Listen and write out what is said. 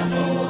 لحظه